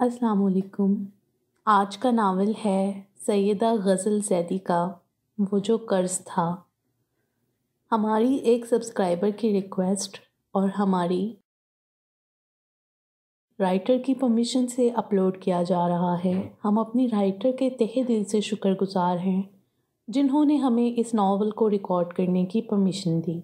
अस्सलाम वालेकुम आज का नावल है सैदा गज़ल सैदी का, वो जो कर्ज़ था। हमारी एक सब्सक्राइबर की रिक्वेस्ट और हमारी राइटर की परमिशन से अपलोड किया जा रहा है। हम अपनी राइटर के तहे दिल से शुक्रगुजार हैं, जिन्होंने हमें इस नावल को रिकॉर्ड करने की परमिशन दी।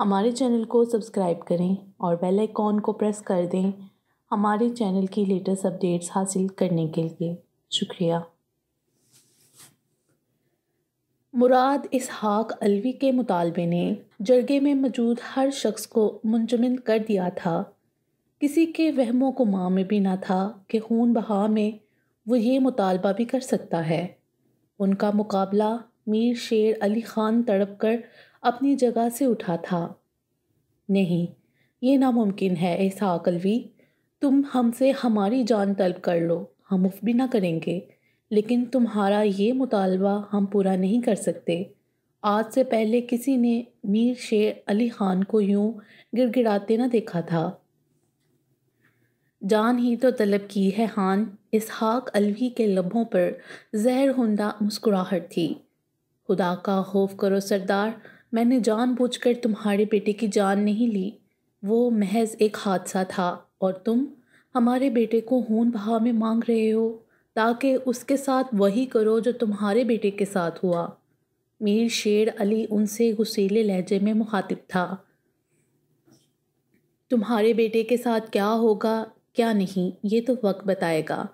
हमारे चैनल को सब्सक्राइब करें और बेल आइकॉन को प्रेस कर दें हमारे चैनल की लेटेस्ट अपडेट्स हासिल करने के लिए शुक्रिया। मुराद इसहाक अलवी के मुतालबे ने जरगे में मौजूद हर शख्स को मुंजमिन कर दिया था। किसी के वहमों को माँ में भी ना था कि खून बहा में वो ये मुतालबा भी कर सकता है। उनका मुकाबला मीर शेर अली ख़ान तड़प कर अपनी जगह से उठा था। नहीं, ये नामुमकिन है इसहाक अलवी तुम हमसे हमारी जान तलब कर लो, हम उफ भी ना करेंगे। लेकिन तुम्हारा ये मुतालबा हम पूरा नहीं कर सकते। आज से पहले किसी ने मीर शेर अली ख़ान को यूँ गिड़गिड़ाते ना देखा था। जान ही तो तलब की है खान इसहाक अलवी के लबों पर जहर हुंदा मुस्कुराहट थी। खुदा का खौफ करो सरदार, मैंने जानबूझकर तुम्हारे बेटे की जान नहीं ली। वो महज एक हादसा था। और तुम हमारे बेटे को खून बहा में मांग रहे हो, ताकि उसके साथ वही करो जो तुम्हारे बेटे के साथ हुआ। मीर शेर अली उनसे गुस्सीले लहजे में मुखातिब था। तुम्हारे बेटे के साथ क्या होगा, क्या नहीं, ये तो वक्त बताएगा।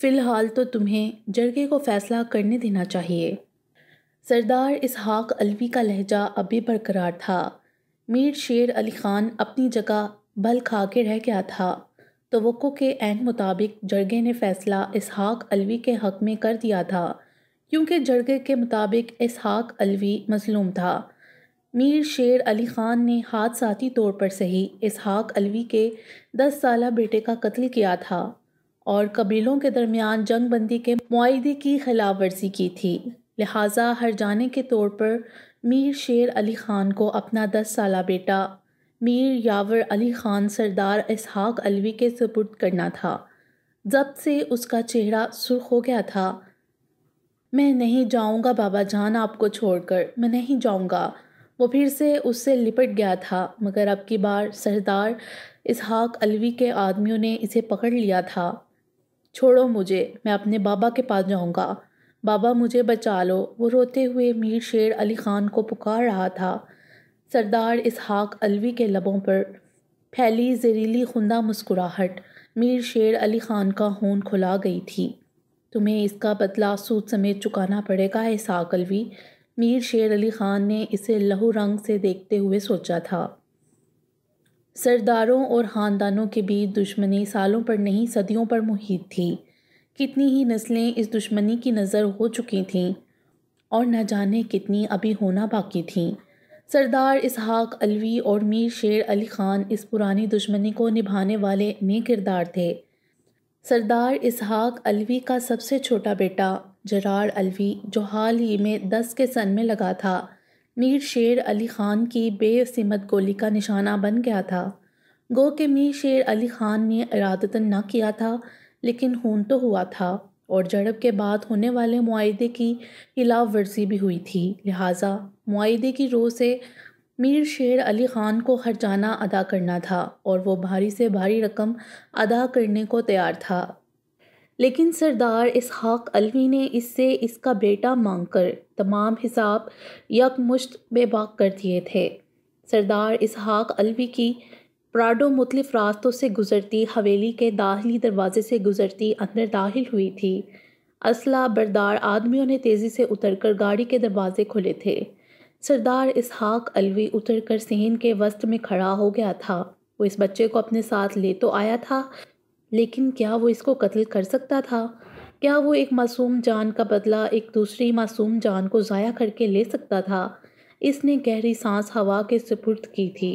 फ़िलहाल तो तुम्हें जरगे को फ़ैसला करने देना चाहिए। सरदार इसहाक अलवी का लहजा अभी बरकरार था। मीर शेर अली ख़ान अपनी जगह बल खा के रह गया था। तो के एन मुताबिक जरगे ने फ़ैसला इसहाक अलवी के हक़ में कर दिया था, क्योंकि जरगे के मुताबिक इसहाक अलवी मजलूम था। मीर शेर अली ख़ान ने हादसाती तौर पर सही इसहाक अलवी के दस साल बेटे का कत्ल किया था और कबीलों के दरमियान जंग बंदी के माहे की खिलाफ वर्जी की थी। लिहाजा हर जाने के तौर पर मीर शेर अली ख़ान को अपना दस साल बेटा मीर यावर अली ख़ान सरदार इसहाक अलवी के सपुर्द करना था। जब से उसका चेहरा सुर्ख हो गया था, मैं नहीं जाऊँगा बाबा जान आपको छोड़कर, मैं नहीं जाऊँगा। वो फिर से उससे लिपट गया था, मगर अब की बार सरदार इसहाक अलवी के आदमियों ने इसे पकड़ लिया था। छोड़ो मुझे, मैं अपने बाबा के पास जाऊँगा। बाबा मुझे बचा लो। वो रोते हुए मीर शेर अली ख़ान को पुकार रहा था। सरदार इसहाक अलवी के लबों पर फैली जहरीली खुंदा मुस्कुराहट। मीर शेर अली ख़ान का खून खुला गई थी। तुम्हें इसका बदला सूद समेत चुकाना पड़ेगा, इसहाक अलवी। मीर शेर अली ख़ान ने इसे लहू रंग से देखते हुए सोचा था। सरदारों और ख़ानदानों के बीच दुश्मनी सालों पर नहीं, सदियों पर मुहित थी। कितनी ही नस्लें इस दुश्मनी की नज़र हो चुकी थीं, और न जाने कितनी अभी होना बाकी थीं। सरदार इसहाक अलवी और मीर शेर अली ख़ान इस पुरानी दुश्मनी को निभाने वाले ने किरदार थे। सरदार इसहाक अलवी का सबसे छोटा बेटा, जरार अलवी, जो हाल ही में दस के सन में लगा था, मीर शेर अली ख़ान की बेसिमत गोली का निशाना बन गया था। गो के मीर शेर अली ख़ान ने इरादतन ना किया था, लेकिन खून तो हुआ था। और झड़प के बाद होने वाले माहे की खिलाफ वर्जी भी हुई थी। लिहाजा माहे की रो से मीर शेर अली ख़ान को खर्चाना अदा करना था और वो भारी से भारी रकम अदा करने को तैयार था। लेकिन सरदार इसहाक अलवी ने इससे इसका बेटा मांगकर तमाम हिसाब यकमुश्त बेबाक कर दिए थे। सरदार इसहाक अलवी की प्राडो मुख्तफ रास्तों से गुज़रती, हवेली के दाखिली दरवाजे से गुज़रती, अंदर दाखिल हुई थी। असला बरदार आदमियों ने तेज़ी से उतरकर गाड़ी के दरवाजे खुले थे। सरदार इसहाक अलवी उतरकर सहन के वस्त में खड़ा हो गया था। वो इस बच्चे को अपने साथ ले तो आया था, लेकिन क्या वो इसको कत्ल कर सकता था? क्या वो एक मासूम जान का बदला एक दूसरी मासूम जान को ज़ाया करके ले सकता था? इसने गहरी सांस हवा के सुपुर्द की थी।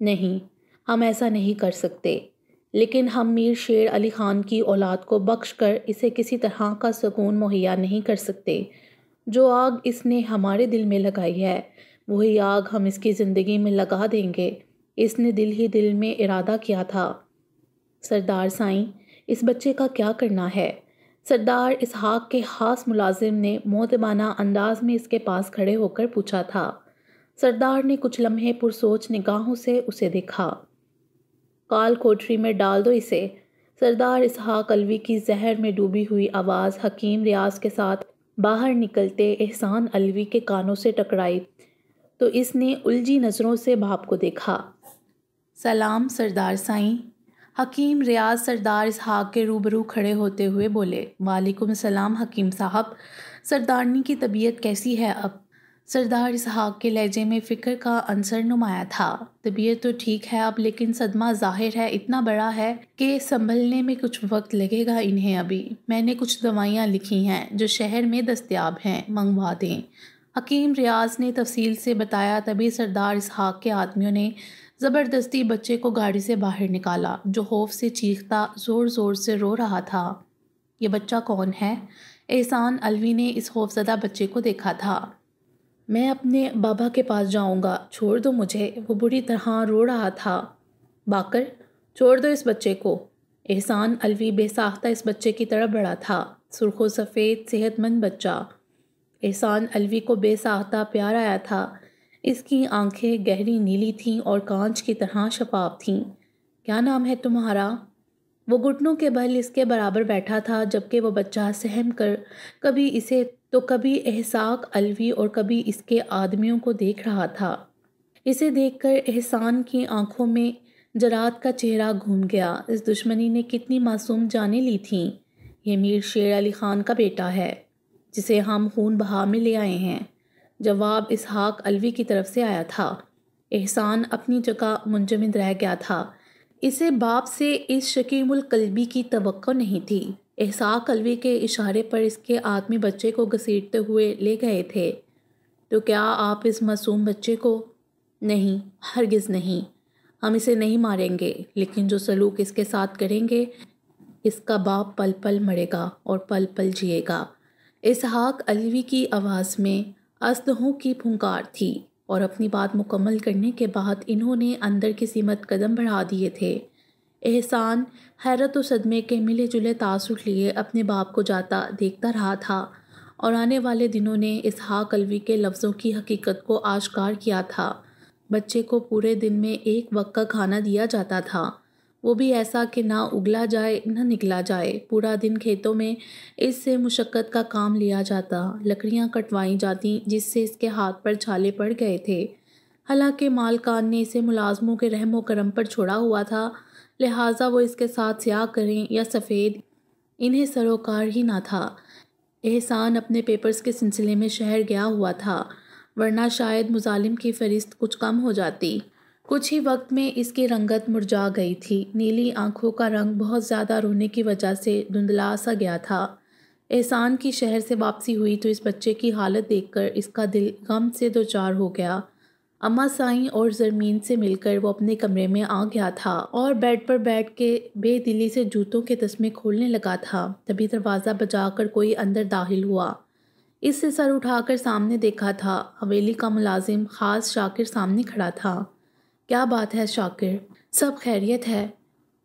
नहीं, हम ऐसा नहीं कर सकते। लेकिन हम मीर शेर अली ख़ान की औलाद को बख्श कर इसे किसी तरह का सुकून मुहैया नहीं कर सकते। जो आग इसने हमारे दिल में लगाई है, वही आग हम इसकी ज़िंदगी में लगा देंगे। इसने दिल ही दिल में इरादा किया था। सरदार साईं, इस बच्चे का क्या करना है? सरदार इसहाक के खास मुलाजिम ने मोतबाना अंदाज में इसके पास खड़े होकर पूछा था। सरदार ने कुछ लम्हे पुरसोच निगाहों से उसे देखा। काल कोठरी में डाल दो इसे। सरदार इसहाक अलवी की जहर में डूबी हुई आवाज़ हकीम रियाज के साथ बाहर निकलते एहसान अलवी के कानों से टकराई तो इसने उलझी नज़रों से बाप को देखा। सलाम सरदार साईं। हकीम रियाज सरदार इसहाक के रूबरू खड़े होते हुए बोले, वालेकुम सलाम हकीम साहब। सरदारनी की तबीयत कैसी है अब? सरदार इसहाक के लहजे में फ़िक्र का अंसर नुमाया था। तबीयत तो ठीक है, अब लेकिन सदमा ज़ाहिर है, इतना बड़ा है कि संभलने में कुछ वक्त लगेगा इन्हें अभी। मैंने कुछ दवाइयाँ लिखी हैं, जो शहर में दस्तियाब हैं, मंगवा दें। हकीम रियाज ने तफसील से बताया, तभी सरदार इसहाक के आदमियों ने ज़बरदस्ती बच्चे को गाड़ी से बाहर निकाला, जो खौफ से चीखता ज़ोर ज़ोर से रो रहा था। ये बच्चा कौन है? एहसान अलवी ने इस खौफजदा बच्चे को देखा था। मैं अपने बाबा के पास जाऊँगा, छोड़ दो मुझे। वो बुरी तरह रो रहा था। बाकर, छोड़ दो इस बच्चे को। एहसान अलवी बेसाख्ता इस बच्चे की तरफ़ बढ़ा था। सुरखो सफ़ेद, सेहतमंद बच्चा। एहसान अलवी को बेसाख्ता प्यार आया था। इसकी आँखें गहरी नीली थीं और कांच की तरह शफाफ थीं। क्या नाम है तुम्हारा? वो घुटनों के बल इसके बराबर बैठा था, जबकि वो बच्चा सहम कर कभी इसे तो कभी एहसाक, अलवी और कभी इसके आदमियों को देख रहा था। इसे देखकर एहसान की आँखों में जरात का चेहरा घूम गया। इस दुश्मनी ने कितनी मासूम जाने ली थी? ये मीर शेर अली ख़ान का बेटा है, जिसे हम खून बहा में ले आए हैं। जवाब इसहाक अलवी की तरफ़ से आया था। एहसान अपनी जगह मुंजमद रह गया था। इसे बाप से इस शकीमुल कल्बी की तो नहीं थी। एहसाक अलवी के इशारे पर इसके आदमी बच्चे को घसीटते हुए ले गए थे। तो क्या आप इस मासूम बच्चे को? नहीं, हरगिज़ नहीं। हम इसे नहीं मारेंगे, लेकिन जो सलूक इसके साथ करेंगे, इसका बाप पल पल मरेगा और पल पल जिएगा। इसहाक अलवी की आवाज़ में असदहों की फुंकार थी। और अपनी बात मुकम्मल करने के बाद इन्होंने अंदर की सीमत कदम बढ़ा दिए थे। एहसान हैरत सदमे के मिले जुले तासुर लिए अपने बाप को जाता देखता रहा था और आने वाले दिनों ने इसहाक अलवी के लफ्ज़ों की हकीकत को आश्कार किया था। बच्चे को पूरे दिन में एक वक्त का खाना दिया जाता था। वो भी ऐसा कि ना उगला जाए, न निकला जाए। पूरा दिन खेतों में इससे मुशक्क़त का काम लिया जाता। लकड़ियाँ कटवाई जाती, जिससे इसके हाथ पर छाले पड़ गए थे। हालाँकि मालकान ने इसे मुलाजमों के रहमो करम पर छोड़ा हुआ था। लिहाजा वो इसके साथ स्याह करें या सफ़ेद, इन्हें सरोकार ही ना था। एहसान अपने पेपर्स के सिलसिले में शहर गया हुआ था, वरना शायद मुजालिम की फ़रिस्त कुछ कम हो जाती। कुछ ही वक्त में इसकी रंगत मुरझा गई थी। नीली आँखों का रंग बहुत ज़्यादा रोने की वजह से धुंधला सा गया था। एहसान की शहर से वापसी हुई तो इस बच्चे की हालत देखकर इसका दिल गम से दो चार हो गया। अम्मा साई और ज़रमीन से मिलकर वो अपने कमरे में आ गया था और बेड पर बैठ के बेदिली से जूतों के तस्मे खोलने लगा था। तभी दरवाज़ा बजाकर कोई अंदर दाखिल हुआ। इससे सर उठाकर सामने देखा था। हवेली का मुलाजिम ख़ास शाकिर सामने खड़ा था। क्या बात है, शाकिर? सब खैरियत है।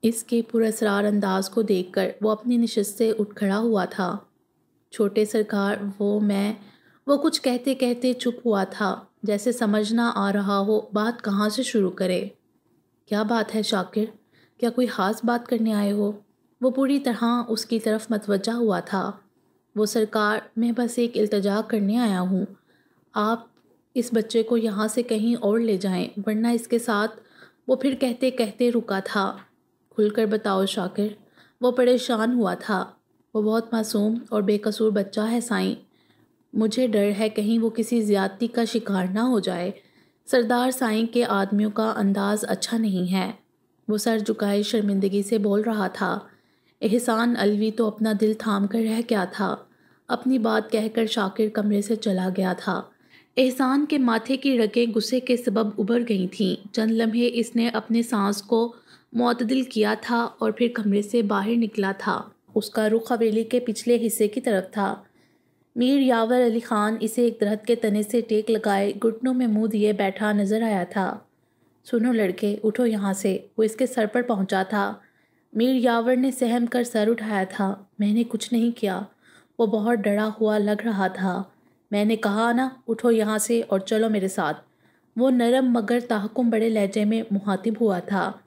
इसके पुरसरार अंदाज को देखकर वो अपनी नशस्त से उठ खड़ा हुआ था। छोटे सरकार, वो मैं, वो कुछ कहते कहते चुप हुआ था। जैसे समझना आ रहा हो, बात कहाँ से शुरू करे? क्या बात है, शाकिर? क्या कोई ख़ास बात करने आए हो? वो पूरी तरह उसकी तरफ़ मतवजा हुआ था। वो सरकार, मैं बस एक इल्तजा करने आया हूँ। आप इस बच्चे को यहाँ से कहीं और ले जाएँ, वरना इसके साथ वो फिर कहते कहते रुका था। खुलकर बताओ शाकिर, वो परेशान हुआ था। वो बहुत मासूम और बेकसूर बच्चा है साईं। मुझे डर है कहीं वो किसी ज़्यादती का शिकार ना हो जाए। सरदार साईं के आदमियों का अंदाज़ अच्छा नहीं है। वो सर झुकाए शर्मिंदगी से बोल रहा था, एहसान अलवी तो अपना दिल थाम कर रह गया था। अपनी बात कहकर शाकिर कमरे से चला गया था। एहसान के माथे की रगें गुस्से के सबब उभर गई थीं। चंद लम्हे इसने अपने सांस को मतदिल किया था और फिर कमरे से बाहर निकला था। उसका रुख हवेली के पिछले हिस्से की तरफ़ था। मीर यावर अली ख़ान इसे एक दरख्त के तने से टेक लगाए घुटनों में मुँह दिए बैठा नज़र आया था। सुनो लड़के, उठो यहाँ से। वो इसके सर पर पहुँचा था। मीर यावर ने सहम कर सर उठाया था। मैंने कुछ नहीं किया। वो बहुत डरा हुआ लग रहा था। मैंने कहा, ना, उठो यहाँ से और चलो मेरे साथ। वो नरम मगर ताहकुम बड़े लहजे में मुहातिब हुआ था।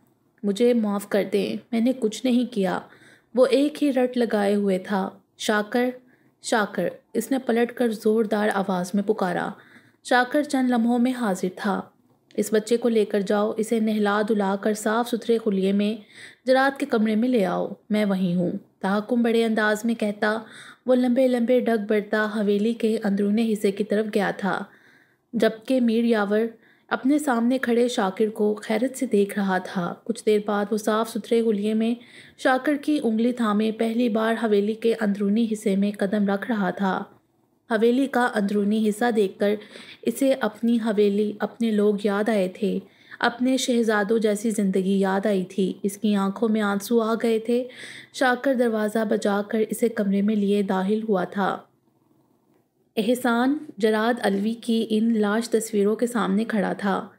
मुझे माफ़ कर दें, मैंने कुछ नहीं किया। वो एक ही रट लगाए हुए था। शाकर शाकर, इसने पलट कर ज़ोरदार आवाज़ में पुकारा। शाकर चंद लम्हों में हाजिर था। इस बच्चे को लेकर जाओ, इसे नहला धुला कर साफ़ सुथरे खुलिए में, जरात के कमरे में ले आओ। मैं वहीं हूँ। तहकुम बड़े अंदाज में कहता वो लंबे लंबे डग बढ़ता हवेली के अंदरूनी हिस्से की तरफ़ गया था, जबकि मीर यावर अपने सामने खड़े शाकिर को खैरत से देख रहा था। कुछ देर बाद वो साफ़ सुथरे हुलिये में शाकिर की उंगली थामे पहली बार हवेली के अंदरूनी हिस्से में कदम रख रहा था। हवेली का अंदरूनी हिस्सा देखकर इसे अपनी हवेली, अपने लोग याद आए थे। अपने शहजादों जैसी ज़िंदगी याद आई थी। इसकी आँखों में आँसू आ गए थे। शाकर दरवाज़ा बजाकर इसे कमरे में लिए दाखिल हुआ था। एहसान जराद अलवी की इन लाश तस्वीरों के सामने खड़ा था।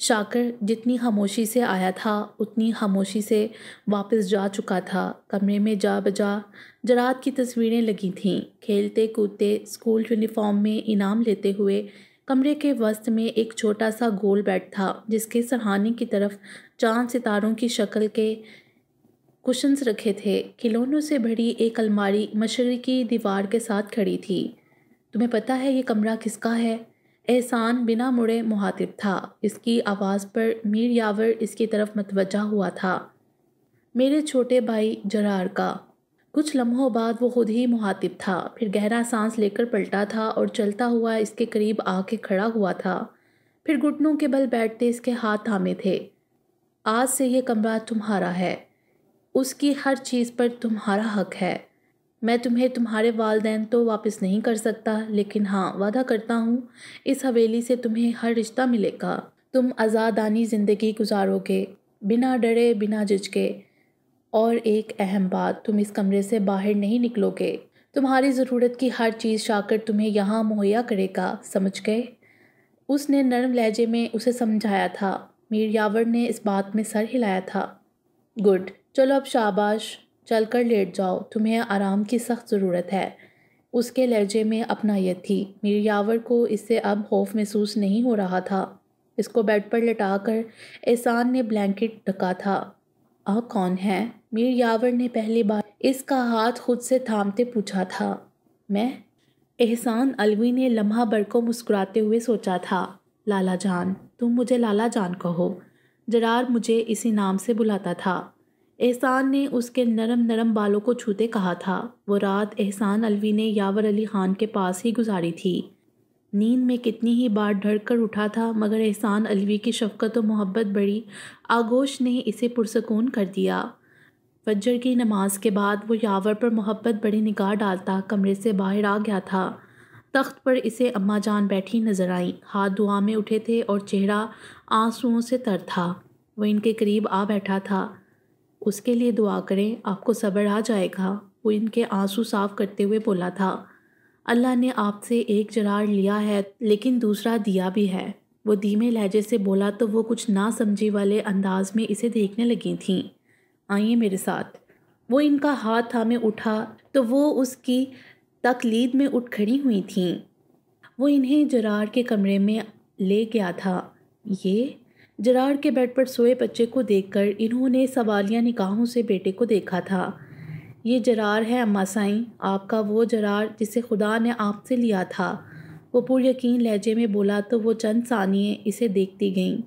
शाकर जितनी खामोशी से आया था, उतनी खामोशी से वापस जा चुका था। कमरे में जा बजा जराद की तस्वीरें लगी थीं। खेलते कूदते स्कूल यूनिफॉर्म में इनाम लेते हुए कमरे के वस्त में एक छोटा सा गोल बेड था, जिसके सरहाने की तरफ़ चाँद सितारों की शक्ल के कुशंस रखे थे। खिलौनों से भरी एक अलमारी मशरकी दीवार के साथ खड़ी थी। तुम्हें पता है ये कमरा किसका है? एहसान बिना मुड़े मुहातिब था। इसकी आवाज़ पर मीर यावर इसकी तरफ़ मतवजा हुआ था। मेरे छोटे भाई जरार का कुछ लम्हों बाद वो खुद ही मुहातिब था। फिर गहरा सांस लेकर पलटा था और चलता हुआ इसके करीब आके खड़ा हुआ था। फिर घुटनों के बल बैठते इसके हाथ थामे थे। आज से ये कमरा तुम्हारा है। उसकी हर चीज़ पर तुम्हारा हक है। मैं तुम्हें तुम्हारे वालदेन तो वापस नहीं कर सकता, लेकिन हाँ वादा करता हूँ, इस हवेली से तुम्हें हर रिश्ता मिलेगा। तुम आज़ादानी ज़िंदगी गुजारोगे, बिना डरे, बिना झिझके। और एक अहम बात, तुम इस कमरे से बाहर नहीं निकलोगे। तुम्हारी ज़रूरत की हर चीज़ शाकर तुम्हें यहाँ मुहैया करेगा, समझ गए? उसने नरम लहजे में उसे समझाया था। मीर यावर ने इस बात में सर हिलाया था। गुड, चलो अब शाबाश। चल कर लेट जाओ, तुम्हें आराम की सख्त ज़रूरत है। उसके लहजे में अपनायत थी। मीर यावर को इससे अब खौफ महसूस नहीं हो रहा था। इसको बेड पर लटाकर एहसान ने ब्लैंकेट ढका था। आप कौन है? मीर यावर ने पहली बार इसका हाथ खुद से थामते पूछा था। मैं? एहसान अलवी ने लम्हा भर को मुस्कुराते हुए सोचा था। लाला जान, तुम मुझे लाला जान कहो। जरार मुझे इसी नाम से बुलाता था। एहसान ने उसके नरम नरम बालों को छूते कहा था। वो रात एहसान अलवी ने यावर अली ख़ान के पास ही गुजारी थी। नींद में कितनी ही बार ढड़ कर उठा था, मगर एहसान अलवी की शफकत व मोहब्बत बड़ी आगोश ने इसे पुरसकून कर दिया। फजर की नमाज़ के बाद वो यावर पर मोहब्बत बड़ी निगाह डालता कमरे से बाहर आ गया था। तख्त पर इसे अम्मा जान बैठी नज़र आई। हाथ दुआ में उठे थे और चेहरा आंसुओं से तर था। वो इनके करीब आ बैठा था। उसके लिए दुआ करें, आपको सब्र आ जाएगा। वो इनके आँसू साफ़ करते हुए बोला था। अल्लाह ने आपसे एक जरार लिया है, लेकिन दूसरा दिया भी है। वो धीमे लहजे से बोला तो वो कुछ ना समझी वाले अंदाज में इसे देखने लगी थीं। आइए मेरे साथ। वो इनका हाथ थामे उठा तो वो उसकी तकलीद में उठ खड़ी हुई थीं। वो इन्हें जरार के कमरे में ले गया था। ये? जरार के बेड पर सोए बच्चे को देखकर इन्होंने सवालिया निकाहों से बेटे को देखा था। ये जरार है, अम्मा साईं। आपका वो जरार जिसे खुदा ने आपसे लिया था। वो पुर यकीन लहजे में बोला तो वो चंद सानिए इसे देखती गईं।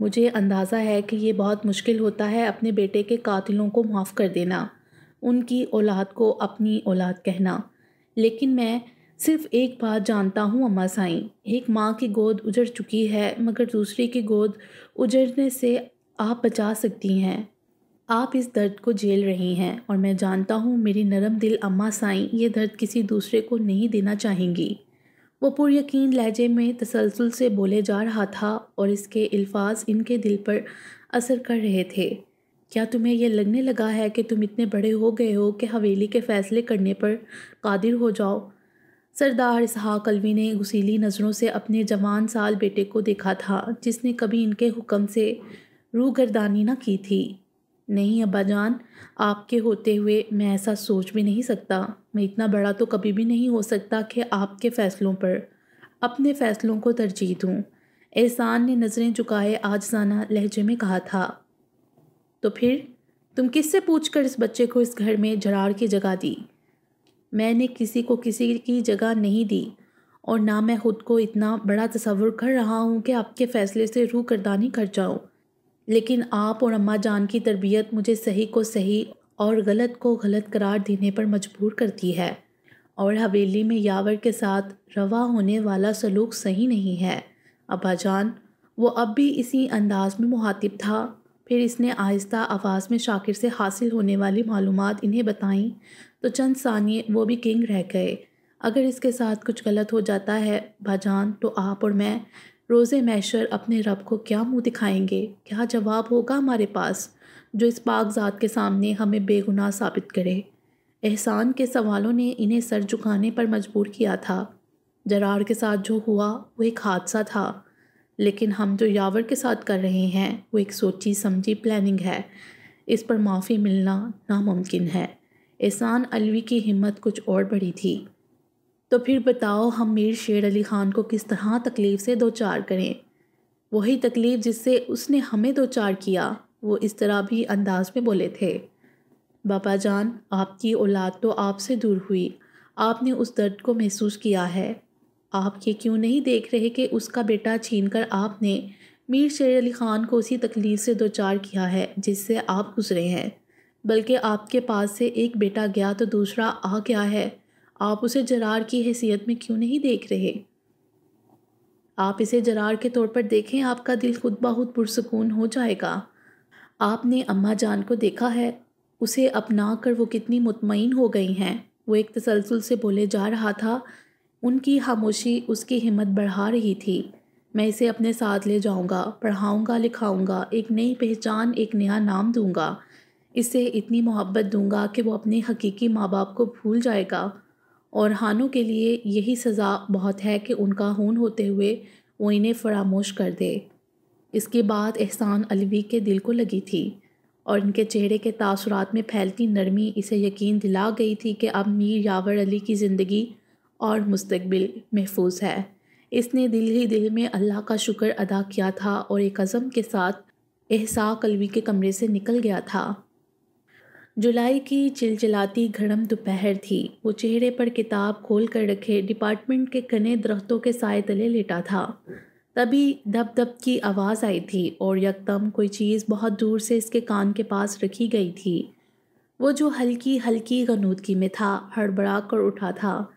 मुझे अंदाज़ा है कि ये बहुत मुश्किल होता है अपने बेटे के कातिलों को माफ़ कर देना, उनकी औलाद को अपनी औलाद कहना। लेकिन मैं सिर्फ़ एक बात जानता हूँ अम्मा साईं, एक माँ की गोद उजड़ चुकी है, मगर दूसरी की गोद उजड़ने से आप बचा सकती हैं। आप इस दर्द को झेल रही हैं और मैं जानता हूँ मेरी नरम दिल अम्मा साईं ये दर्द किसी दूसरे को नहीं देना चाहेंगी। वो पुर यकीन लहजे में तसलसल से बोले जा रहा था और इसके अल्फाज इनके दिल पर असर कर रहे थे। क्या तुम्हें यह लगने लगा है कि तुम इतने बड़े हो गए हो कि हवेली के फ़ैसले करने पर कादिर हो जाओ? सरदार इसहाक अलवी ने गुसीली नज़रों से अपने जवान साल बेटे को देखा था, जिसने कभी इनके हुक्म से रूह गर्दानी न की थी। नहीं अब्बा जान आपके होते हुए मैं ऐसा सोच भी नहीं सकता। मैं इतना बड़ा तो कभी भी नहीं हो सकता कि आपके फ़ैसलों पर, अपने फ़ैसलों को तरजीह दूँ। एहसान ने नज़रें झुकाए आजजाना लहजे में कहा था तो फिर तुम किससे पूछकर इस बच्चे को इस घर में जरार की जगह दी? मैंने किसी को किसी की जगह नहीं दी, और ना मैं खुद को इतना बड़ा तस्वुर कर रहा हूँ कि आपके फ़ैसले से रूह करदानी कर जाऊँ। लेकिन आप और अम्मा जान की तरबियत मुझे सही को सही और गलत को गलत करार देने पर मजबूर करती है और हवेली में यावर के साथ रवा होने वाला सलूक सही नहीं है। अब्बा जान, वो अब भी इसी अंदाज में मुहातिब था। फिर इसने आहिस्ता आवाज़ में शाकिर से हासिल होने वाली मालूम इन्हें बताईं तो चंद सानिए वो भी किंग रह गए। अगर इसके साथ कुछ गलत हो जाता है भाजान तो आप और मैं रोज़े मैशर अपने रब को क्या मुँह दिखाएँगे? क्या जवाब होगा हमारे पास, जो इस पाकजात के सामने हमें बेगुनाह साबित करे? एहसान के सवालों ने इन्हें सर झुकाने पर मजबूर किया था। जरार के साथ जो हुआ, वो एक हादसा था। लेकिन हम जो यावर के साथ कर रहे हैं, वो एक सोची समझी प्लानिंग है। इस पर माफ़ी मिलना नामुमकिन है। एहसान अलवी की हिम्मत कुछ और बड़ी थी। तो फिर बताओ हम मीर शेर अली ख़ान को किस तरह तकलीफ़ से दो चार करें। वही तकलीफ़ जिससे उसने हमें दो चार किया, वो इस तरह भी अंदाज में बोले थे। बाबा जान, आपकी औलाद तो आपसे दूर हुई। आपने उस दर्द को महसूस किया है। आप ये क्यों नहीं देख रहे कि उसका बेटा छीन कर आपने मीर शेर अली ख़ान को उसी तकलीफ़ से दो चार किया है जिससे आप गुजरे हैं? बल्कि आपके पास से एक बेटा गया तो दूसरा आ गया है। आप उसे जरार की हैसियत में क्यों नहीं देख रहे? आप इसे जरार के तौर पर देखें आपका दिल खुद बहुत पुरसकून हो जाएगा। आपने अम्मा जान को देखा है? उसे अपना कर वो कितनी मुतमिन हो गई हैं। वो एक तसलसल से बोले जा रहा था। उनकी खामोशी उसकी हिम्मत बढ़ा रही थी। मैं इसे अपने साथ ले जाऊँगा, पढ़ाऊँगा लिखाऊँगा एक नई पहचान एक नया नाम दूँगा। इसे इतनी मोहब्बत दूँगा कि वो अपने हकीकी माँ बाप को भूल जाएगा। और हानों के लिए यही सज़ा बहुत है कि उनका खून होते हुए वो इन्हें फरामोश कर दे। इसके बाद एहसान अलवी के दिल को लगी थी और इनके चेहरे के तासुरात में फैलती नरमी इसे यकीन दिला गई थी कि अब मीर यावर अली की ज़िंदगी और मुस्तबिल महफूज है। इसने दिल ही दिल में अल्लाह का शुक्र अदा किया था और एक अज़म के साथ एहसाक अलवी के कमरे से निकल गया था। जुलाई की चिलचिलाती घड़म दोपहर थी। वो चेहरे पर किताब खोल कर रखे डिपार्टमेंट के घने दरख्तों के साय तले लेटा था। तभी दब दब की आवाज़ आई थी और यकदम कोई चीज़ बहुत दूर से इसके कान के पास रखी गई थी। वो जो हल्की हल्की गनूदगी में था हड़बड़ा कर उठा था।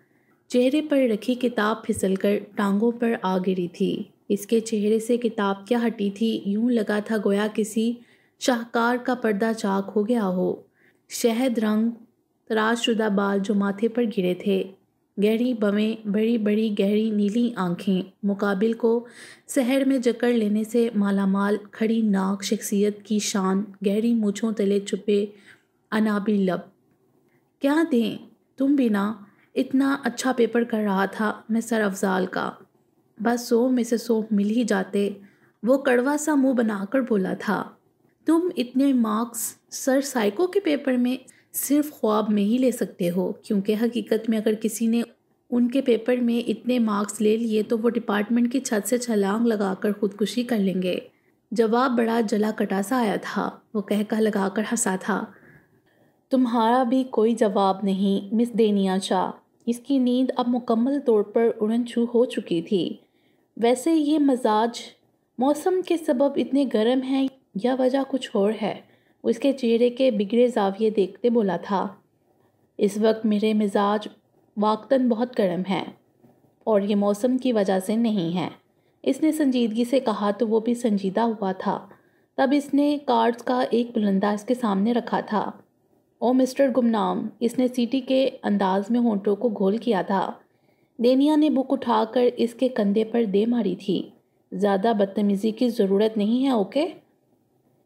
चेहरे पर रखी किताब फिसल कर टांगों पर आ गिरी थी। इसके चेहरे से किताब क्या हटी थी, यूँ लगा था गोया किसी शाहकार का पर्दा चाक हो गया हो। शहद रंग तराशुदा बाल जो माथे पर गिरे थे। गहरी बवें बड़ी बड़ी, गहरी, नीली आँखें मुकाबिल को शहर में जकड़ लेने से मालामाल, खड़ी नाक, शख्सियत की शान, गहरी मूछों तले छुपे अनाबी लब। क्या दें, तुम बिना इतना अच्छा पेपर कर रहा था मैं सर अफजाल का। बस सो में से सो मिल ही जाते, वो कड़वा सा मुँह बनाकर बोला था, तुम इतने मार्क्स सर, साइको के पेपर में सिर्फ़ ख्वाब में ही ले सकते हो, क्योंकि हकीकत में अगर किसी ने उनके पेपर में इतने मार्क्स ले लिए तो वो डिपार्टमेंट की छत से छलांग लगाकर ख़ुदकुशी कर लेंगे। जवाब बड़ा जला कटा सा आया था। वो कह कह लगा कर हंसा था। तुम्हारा भी कोई जवाब नहीं, मिस देनिया शाह इसकी नींद अब मुकम्मल तौर पर उड़न छू हो चुकी थी। वैसे ये मजाज मौसम के सबब इतने गर्म हैं या वजह कुछ और है? उसके चेहरे के बिगड़े जाविये देखते बोला था, इस वक्त मेरे मिजाज वाकतन बहुत गर्म है और ये मौसम की वजह से नहीं है। इसने संजीदगी से कहा तो वो भी संजीदा हुआ था। तब इसने कार्ड्स का एक बुलंदा इसके सामने रखा था। ओ मिस्टर गुमनाम, इसने सीटी के अंदाज में होंठों को घोल किया था। देनिया ने बुक उठाकर इसके कंधे पर दे मारी थी। ज़्यादा बदतमीज़ी की ज़रूरत नहीं है, ओके?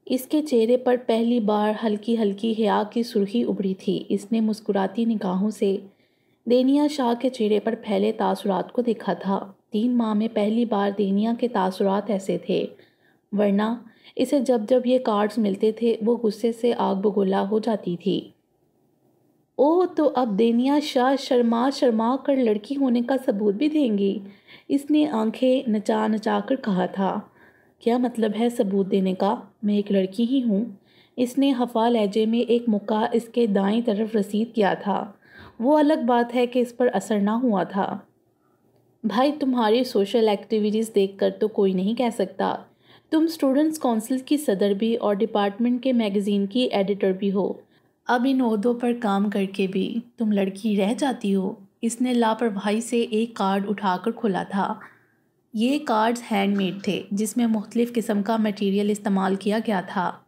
इसके चेहरे पर पहली बार हल्की हल्की हया की सुर्खी उभरी थी। इसने मुस्कुराती निगाहों से देनिया शाह के चेहरे पर फैले तासुरात को देखा था। तीन माह में पहली बार देनिया के तासुरात ऐसे थे, वरना इसे जब जब ये कार्ड्स मिलते थे, वो गुस्से से आग बगोला हो जाती थी। ओह तो अब देनिया शाह शर्मा शर्मा कर लड़की होने का सबूत भी देंगी, इसने आँखें नचा नचा कर कहा था। क्या मतलब है सबूत देने का? मैं एक लड़की ही हूँ। इसने हफा लहजे में एक मुक्का इसके दाएँ तरफ़ रसीद किया था। वो अलग बात है कि इस पर असर ना हुआ था। भाई, तुम्हारी सोशल एक्टिविटीज़ देखकर तो कोई नहीं कह सकता। तुम स्टूडेंट्स काउंसिल की सदर भी और डिपार्टमेंट के मैगज़ीन की एडिटर भी हो। अब इन अहदों पर काम करके भी तुम लड़की रह जाती हो। इसने लापरवाही से एक कार्ड उठाकर खोला था। ये कार्ड्स हैंडमेड थे, जिसमें मुख्तलिफ़ किस्म का मटेरियल इस्तेमाल किया गया था।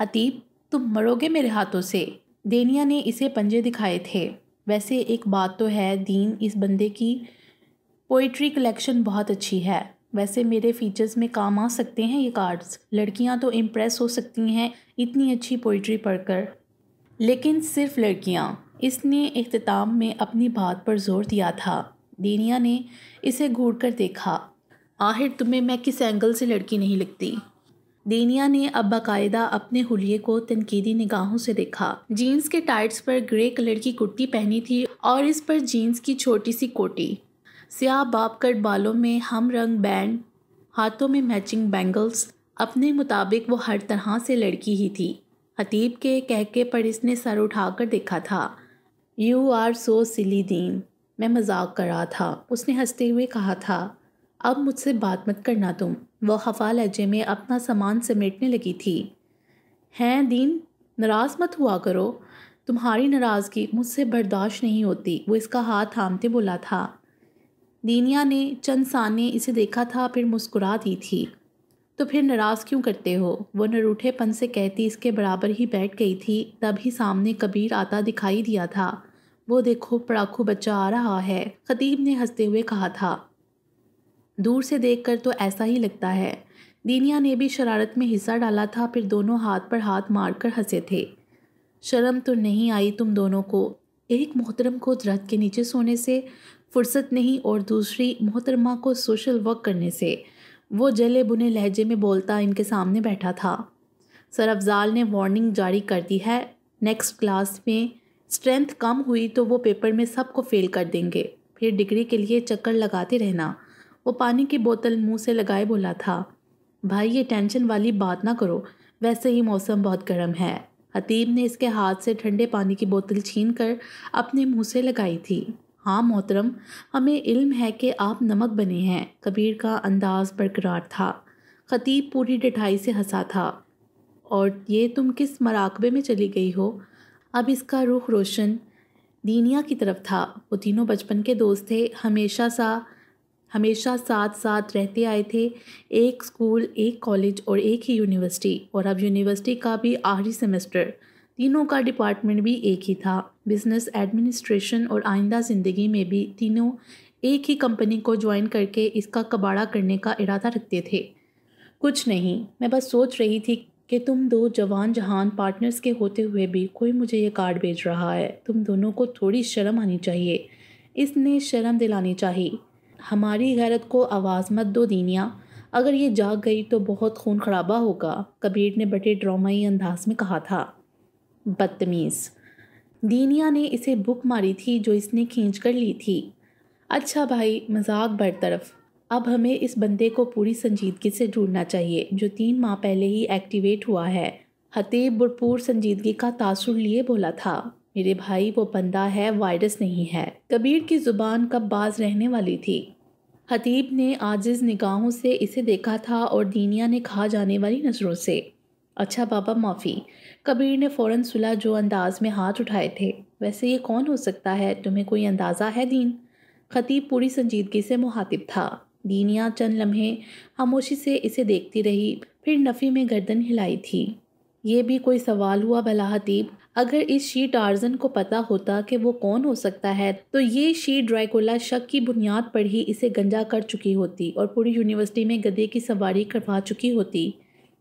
हतीब तुम मरोगे मेरे हाथों से। देनिया ने इसे पंजे दिखाए थे। वैसे एक बात तो है, दीन, इस बंदे की पोइट्री कलेक्शन बहुत अच्छी है। वैसे मेरे फीचर्स में काम आ सकते हैं ये कार्ड्स लड़कियाँ तो इम्प्रेस हो सकती हैं इतनी अच्छी पोइट्री पढ़कर। लेकिन सिर्फ़ लड़कियाँ। इसने अख्ताम में अपनी बात पर ज़ोर दिया था। दीनिया ने इसे घूर कर देखा। आखिर तुम्हें मैं किस एंगल से लड़की नहीं लगती? देनिया ने अब बाकायदा अपने हुलिये को तनकीदी निगाहों से देखा। जीन्स के टाइट्स पर ग्रे कलर की कुर्ती पहनी थी और इस पर जीन्स की छोटी सी कोटी। स्याह बाप कट बालों में हम रंग बैंड, हाथों में मैचिंग बैंगल्स अपने मुताबिक वो हर तरह से लड़की ही थी। हतीब के कहके पर इसने सर उठाकर देखा था। यू आर सो सिली दीन मैं मज़ाक कर रहा था। उसने हँसते हुए कहा था, अब मुझसे बात मत करना तुम। वह खफा लहजे में अपना सामान समेटने लगी थी। हैं दीन, नाराज़ मत हुआ करो। तुम्हारी नाराज़गी मुझसे बर्दाश्त नहीं होती। वो इसका हाथ थामते बोला था। दीनिया ने चंद साने इसे देखा था, फिर मुस्कुरा दी थी। तो फिर नाराज़ क्यों करते हो? वो नरूठेपन से कहती इसके बराबर ही बैठ गई थी। तभी सामने कबीर आता दिखाई दिया था। वो देखो पड़ाखू बच्चा आ रहा है। खतीब ने हँसते हुए कहा था, दूर से देखकर तो ऐसा ही लगता है। दीनिया ने भी शरारत में हिस्सा डाला था, फिर दोनों हाथ पर हाथ मारकर हंसे थे। शर्म तो नहीं आई तुम दोनों को। एक मोहतरम को दरख्त के नीचे सोने से, फुर्सत नहीं, और दूसरी मोहतरमा को सोशल वर्क करने से। वो जले बुने लहजे में बोलता इनके सामने बैठा था। सर अफजाल ने वार्निंग जारी कर दी है। नेक्स्ट क्लास में स्ट्रेंथ कम हुई तो वो पेपर में सबको फेल कर देंगे। फिर डिग्री के लिए चक्कर लगाते रहना। वो पानी की बोतल मुँह से लगाए बोला था, भाई, ये टेंशन वाली बात ना करो। वैसे ही मौसम बहुत गर्म है। हतीब ने इसके हाथ से ठंडे पानी की बोतल छीन कर अपने मुँह से लगाई थी। हाँ मोहतरम, हमें इल्म है कि आप नमक बने हैं। कबीर का अंदाज बरकरार था। खतीब पूरी डिठाई से हंसा था। और ये तुम किस मराकबे में चली गई हो? अब इसका रुख रोशन दीनिया की तरफ़ था। वो तीनों बचपन के दोस्त थे। हमेशा सा, हमेशा साथ साथ रहते आए थे। एक स्कूल, एक कॉलेज और एक ही यूनिवर्सिटी। और अब यूनिवर्सिटी का भी आखिरी सेमेस्टर। तीनों का डिपार्टमेंट भी एक ही था। बिज़नेस, एडमिनिस्ट्रेशन और आइंदा ज़िंदगी में भी तीनों एक ही कंपनी को ज्वाइन करके इसका कबाड़ा करने का इरादा रखते थे। कुछ नहीं, मैं बस सोच रही थी कि तुम दो जवान जहान पार्टनर्स के होते हुए भी कोई मुझे ये कार्ड भेज रहा है। तुम दोनों को थोड़ी शर्म आनी चाहिए। इसने शर्म दिलानी चाहिए। हमारी गैरत को आवाज़ मत दो, दीनिया। अगर ये जाग गई तो बहुत खून खराबा होगा, कबीर ने बटे ड्रामाई अंदाज में कहा था। बदतमीज़। दीनिया ने इसे बुक मारी थी जो इसने खींच कर ली थी। अच्छा भाई, मज़ाक बरतरफ अब हमें इस बंदे को पूरी संजीदगी से ढूंढना चाहिए, जो तीन माह पहले ही एक्टिवेट हुआ है। हतीब भरपूर संजीदगी का तासुर लिए बोला था, मेरे भाई, वो बंदा है, वायरस नहीं है। कबीर की ज़ुबान कब बाज रहने वाली थी। हतीब ने आजिज़ निगाहों से इसे देखा था और दीनिया ने खा जाने वाली नज़रों से। अच्छा बाबा, माफ़ी। कबीर ने फ़ौरन सुला जो अंदाज में हाथ उठाए थे। वैसे ये कौन हो सकता है? तुम्हें कोई अंदाज़ा है दीन? खतीब पूरी संजीदगी से मुहातिब था। दीनिया चंद लम्हे खामोशी से इसे देखती रही, फिर नफ़ी में गर्दन हिलाई थी। ये भी कोई सवाल हुआ भला हतीब, अगर इस शी टार्जन को पता होता कि वो कौन हो सकता है तो ये शी ड्राइकोला शक की बुनियाद पर ही इसे गंजा कर चुकी होती और पूरी यूनिवर्सिटी में गधे की सवारी करवा चुकी होती।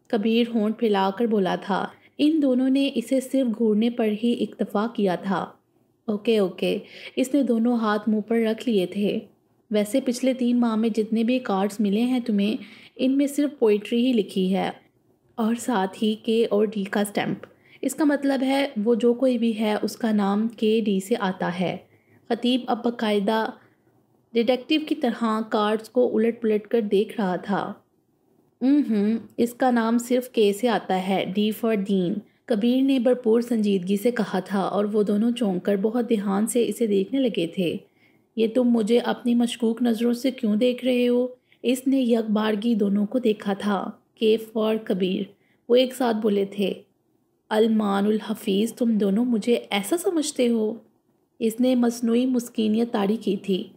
कबीर होंठ फैलाकर बोला था, इन दोनों ने इसे सिर्फ़ घूरने पर ही इक्तफा किया था। ओके ओके, इसने दोनों हाथ मुँह पर रख लिए थे। वैसे पिछले तीन माह में जितने भी कार्ड्स मिले हैं तुम्हें, इनमें सिर्फ़ पोइट्री ही लिखी है और साथ ही के और डी का स्टैम्प इसका मतलब है वो जो कोई भी है, उसका नाम के डी से आता है। ख़तीब अब बाकायदा डिटेक्टिव की तरह कार्ड्स को उलट पुलट कर देख रहा था। इसका नाम सिर्फ़ के से आता है डी फॉर दीन कबीर ने भरपूर संजीदगी से कहा था और वो दोनों चौंक कर बहुत ध्यान से इसे देखने लगे थे। ये तुम मुझे अपनी मशकूक नज़रों से क्यों देख रहे हो? इसने यकबारगी दोनों को देखा था, केफ और कबीर। वो एक साथ बोले थे, अलमानुल हफीज़, तुम दोनों मुझे ऐसा समझते हो? इसने मसनू मस्किनियत ताड़ी की थी।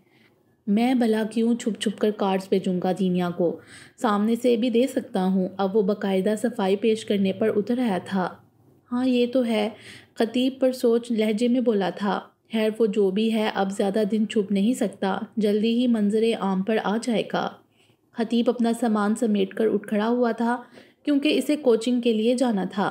मैं भला क्यों छुप छुप कर कार्ड्स भेजूँगा दीनिया को? सामने से भी दे सकता हूँ। अब वो बाकायदा सफ़ाई पेश करने पर उतर आया था। हाँ ये तो है। ख़तीब पर सोच लहजे में बोला था खैर, वो जो भी है, अब ज़्यादा दिन छुप नहीं सकता। जल्दी ही मंजर आम पर आ जाएगा। ख़तीब अपना सामान समेट कर उठ खड़ा हुआ था, क्योंकि इसे कोचिंग के लिए जाना था।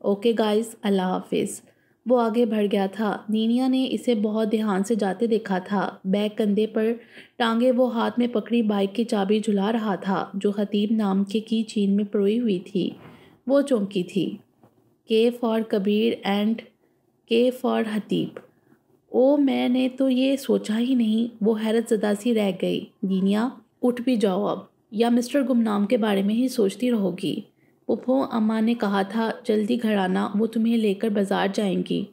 ओके गाइस, अल्लाह हाफिज़। वो आगे बढ़ गया था। नीनिया ने इसे बहुत ध्यान से जाते देखा था। बैग कंधे पर टांगे वो हाथ में पकड़ी बाइक की चाबी झुला रहा था, जो खतीब नाम के की चीन में परोई हुई थी। वो चौंकी थी। K for Kabir and K for Hatib. ओ मैंने तो ये सोचा ही नहीं वो हैरत ज़दा सी रह गई। दीनिया उठ भी जाओ अब। या मिस्टर गुमनाम के बारे में ही सोचती रहोगी। पुप्पो अम्मा ने कहा था जल्दी घर आना वो तुम्हें लेकर बाज़ार जाएँगी।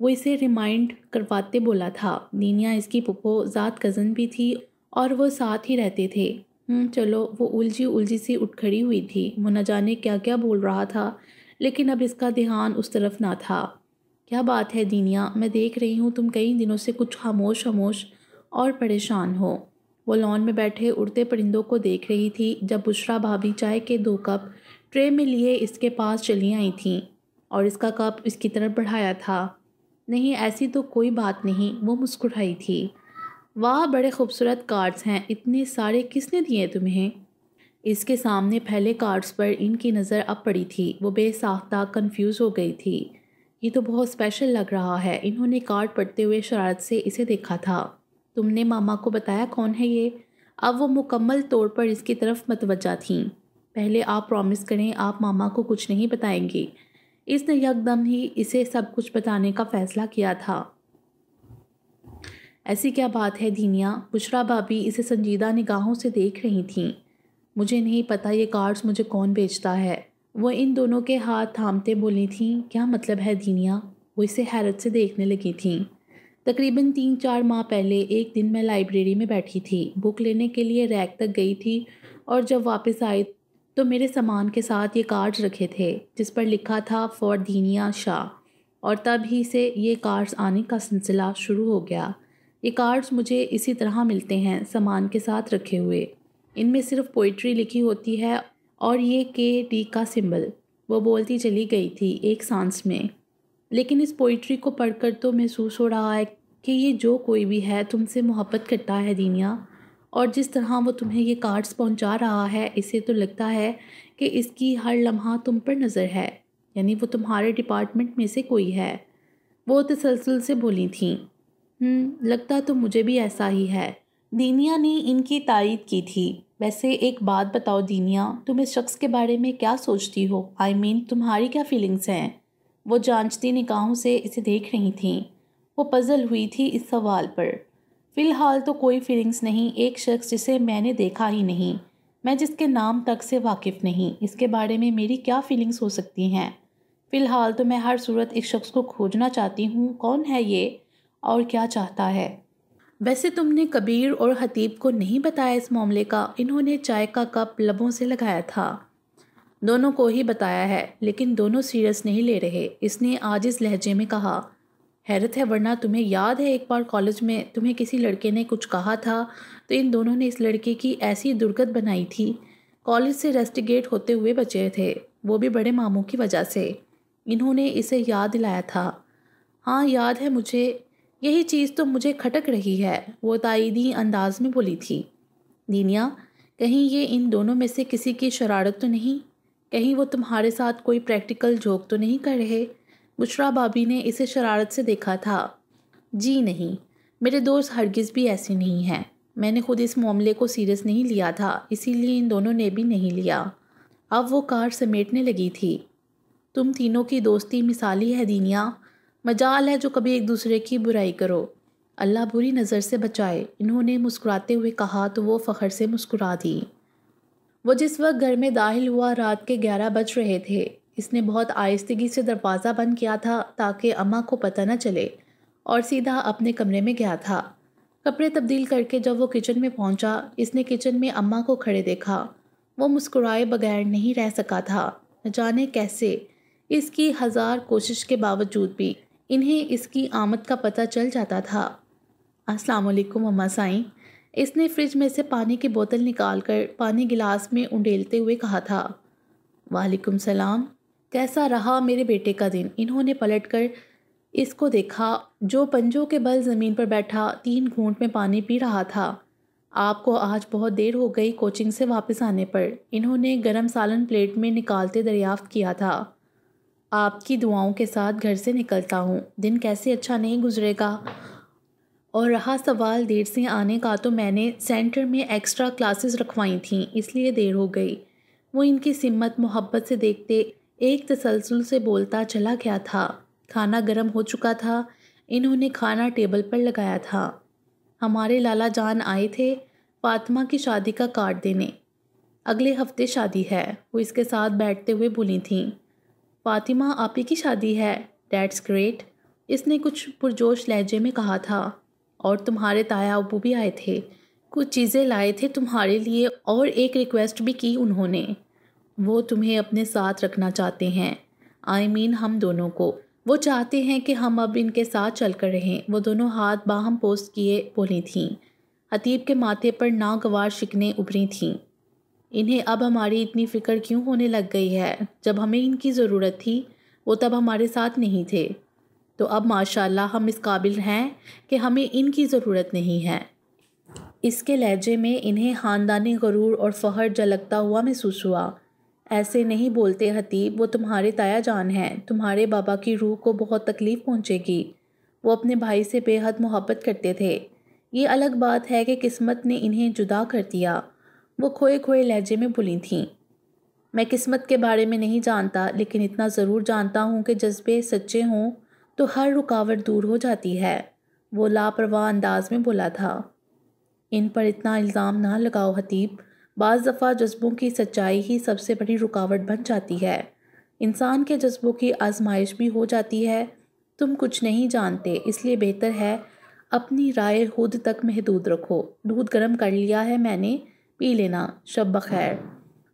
वो इसे रिमाइंड करवाते बोला था। नीनिया इसकी पुप्पो ज़ात कज़न भी थी और वो साथ ही रहते थे। हम्म, चलो वो उलझी उलझी सी उठ खड़ी हुई थी। वो न जाने क्या क्या बोल रहा था लेकिन अब इसका ध्यान उस तरफ़ ना था। क्या बात है दीनिया? मैं देख रही हूँ तुम कई दिनों से कुछ खामोश खामोश और परेशान हो। वो लॉन में बैठे उड़ते परिंदों को देख रही थी जब बुशरा भाभी चाय के दो कप ट्रे में लिए इसके पास चली आई थीं और इसका कप इसकी तरफ़ बढ़ाया था। नहीं, ऐसी तो कोई बात नहीं, वो मुस्कुराई थी। वाह, बड़े खूबसूरत कार्ड्स हैं, इतने सारे किसने दिए तुम्हें? इसके सामने फैले कार्ड्स पर इनकी नज़र अब पड़ी थी। वो बेसाख्ता कंफ्यूज हो गई थी। ये तो बहुत स्पेशल लग रहा है। इन्होंने कार्ड पढ़ते हुए शरारत से इसे देखा था। तुमने मामा को बताया कौन है ये? अब वो मुकम्मल तौर पर इसकी तरफ़ मतवजा थीं। पहले आप प्रॉमिस करें, आप मामा को कुछ नहीं बताएँगी। इसने यकदम ही इसे सब कुछ बताने का फ़ैसला किया था। ऐसी क्या बात है धीनिया? बुशरा भाभी इसे संजीदा निगाहों से देख रही थीं। मुझे नहीं पता ये कार्ड्स मुझे कौन बेचता है। वो इन दोनों के हाथ थामते बोली थी, क्या मतलब है दीनिया? वो इसे हैरत से देखने लगी थी। तकरीबन तीन चार माह पहले एक दिन मैं लाइब्रेरी में बैठी थी। बुक लेने के लिए रैक तक गई थी और जब वापस आई तो मेरे सामान के साथ ये कार्ड्स रखे थे, जिस पर लिखा था, फॉर दीनिया शाह। और तब ही से ये कार्ड्स आने का सिलसिला शुरू हो गया। ये कार्ड्स मुझे इसी तरह मिलते हैं, सामान के साथ रखे हुए। इनमें सिर्फ़ पोइट्री लिखी होती है और ये के डी का सिंबल। वो बोलती चली गई थी एक सांस में। लेकिन इस पोइट्री को पढ़कर तो महसूस हो रहा है कि ये जो कोई भी है तुमसे मोहब्बत करता है दीनिया। और जिस तरह वो तुम्हें ये कार्ड्स पहुँचा रहा है इसे तो लगता है कि इसकी हर लम्हा तुम पर नज़र है। यानी वो तुम्हारे डिपार्टमेंट में से कोई है। वो तसलसल से बोली थी हम्म, लगता तो मुझे भी ऐसा ही है। दीनिया ने इनकी तारीद की थी। वैसे एक बात बताओ दीनिया तुम इस शख्स के बारे में क्या सोचती हो? आई I मीन mean, तुम्हारी क्या फीलिंग्स हैं? वो जांचती निगाहों से इसे देख रही थी। वो पजल हुई थी इस सवाल पर। फ़िलहाल तो कोई फीलिंग्स नहीं एक शख्स जिसे मैंने देखा ही नहीं। मैं जिसके नाम तक से वाकिफ़ नहीं इसके बारे में मेरी क्या फीलिंग्स हो सकती हैं? फ़िलहाल तो मैं हर सूरत इस शख्स को खोजना चाहती हूँ। कौन है ये? और क्या चाहता है? वैसे तुमने कबीर और हतीब को नहीं बताया इस मामले का। इन्होंने चाय का कप लबों से लगाया था। दोनों को ही बताया है, लेकिन दोनों सीरियस नहीं ले रहे। इसने आज इस लहजे में कहा, हैरत है, वरना तुम्हें याद है एक बार कॉलेज में तुम्हें किसी लड़के ने कुछ कहा था? तो इन दोनों ने इस लड़के की ऐसी दुर्गत बनाई थी। कॉलेज से रेस्टिगेट होते हुए बचे थे। वो भी बड़े मामू की वजह से। इन्होंने इसे याद दिलाया था। हाँ याद है मुझे। यही चीज़ तो मुझे खटक रही है, वो ताइदी अंदाज में बोली थी। दीनिया, कहीं ये इन दोनों में से किसी की शरारत तो नहीं? कहीं वो तुम्हारे साथ कोई प्रैक्टिकल जोक तो नहीं कर रहे? बुशरा भाभी ने इसे शरारत से देखा था। जी नहीं, मेरे दोस्त हरगिज़ भी ऐसे नहीं हैं। मैंने खुद इस मामले को सीरियस नहीं लिया था, इसीलिए इन दोनों ने भी नहीं लिया। अब वो कार समेटने लगी थी। तुम तीनों की दोस्ती मिसाली है, दीनिया। मजाल है जो कभी एक दूसरे की बुराई करो। अल्लाह बुरी नज़र से बचाए। इन्होंने मुस्कुराते हुए कहा तो वो फ़खर से मुस्कुरा दी। वो जिस वक्त घर में दाखिल हुआ, रात के ग्यारह बज रहे थे। इसने बहुत आहिस्तगी से दरवाज़ा बंद किया था ताकि अम्मा को पता न चले और सीधा अपने कमरे में गया था। कपड़े तब्दील करके जब वो किचन में पहुँचा, इसने किचन में अम्मा को खड़े देखा। वो मुस्कुराए बगैर नहीं रह सका था। न जाने कैसे। इसकी हज़ार कोशिश के बावजूद भी इन्हें इसकी आमद का पता चल जाता था। अस्सलाम वालेकुम अम्मा साईं। इसने फ्रिज में से पानी की बोतल निकाल कर पानी गिलास में उंडेलते हुए कहा था, वालेकुम सलाम। कैसा रहा मेरे बेटे का दिन? इन्होंने पलटकर इसको देखा, जो पंजों के बल ज़मीन पर बैठा, तीन घूंट में पानी पी रहा था। आपको आज बहुत देर हो गई कोचिंग से वापस आने पर, इन्होंने गरम सालन प्लेट में निकालते दरियाफ्त किया था। आपकी दुआओं के साथ घर से निकलता हूँ। दिन कैसे अच्छा नहीं गुजरेगा? और रहा सवाल, देर से आने का तो मैंने सेंटर में एक्स्ट्रा क्लासेस रखवाई थी, इसलिए देर हो गई। वो इनकी सिमत, मोहब्बत से देखते एक तसलसल से बोलता, चला गया था? खाना गर्म हो चुका था। इन्होंने खाना टेबल पर लगाया था। हमारे लाला जान आए थे फातिमा की शादी का कार्ड देने। अगले हफ़्ते शादी है। वो इसके साथ बैठते हुए बोली थी। फातिमा आप ही की शादी है। डैट्स ग्रेट इसने कुछ पुरजोश लहजे में कहा था। और तुम्हारे ताया अबू भी आए थे। कुछ चीज़ें लाए थे तुम्हारे लिए और एक रिक्वेस्ट भी की उन्होंने। वो तुम्हें अपने साथ रखना चाहते हैं। आई I मीन mean, हम दोनों को। वो चाहते हैं कि हम अब इनके साथ चल कर रहें। वो दोनों हाथ बाहम पोस्ट किए बोली थीं। हतीब के माथे पर नागवार शिकने उभरी थीं। इन्हें अब हमारी इतनी फ़िक्र क्यों होने लग गई है? जब हमें इनकी ज़रूरत थी, वो तब हमारे साथ नहीं थे। तो अब माशाल्लाह हम इस काबिल हैं कि हमें इनकी ज़रूरत नहीं है। इसके लहजे में इन्हें ख़ानदानी गरूर और फ़हर झलकता हुआ महसूस हुआ। ऐसे नहीं बोलते, हतीब, वो तुम्हारे ताया जान हैं। तुम्हारे बाबा की रूह को बहुत तकलीफ़ पहुँचेगी। वो अपने भाई से बेहद मोहब्बत करते थे। ये अलग बात है कि किस्मत ने इन्हें जुदा कर दिया। वो खोए खोए लहजे में बुली थीं। मैं किस्मत के बारे में नहीं जानता, लेकिन इतना ज़रूर जानता हूँ कि जज्बे सच्चे हों तो हर रुकावट दूर हो जाती है, वो लापरवाह अंदाज में बोला था। इन पर इतना इल्ज़ाम ना लगाओ हतीब। बाज़ दफ़ा जज्बों की सच्चाई ही सबसे बड़ी रुकावट बन जाती है। इंसान के जज्बों की आजमाइश भी हो जाती है। तुम कुछ नहीं जानते, इसलिए बेहतर है अपनी राय खुद तक महदूद रखो। दूध गर्म कर लिया है मैंने पी लेना, शब बखैर।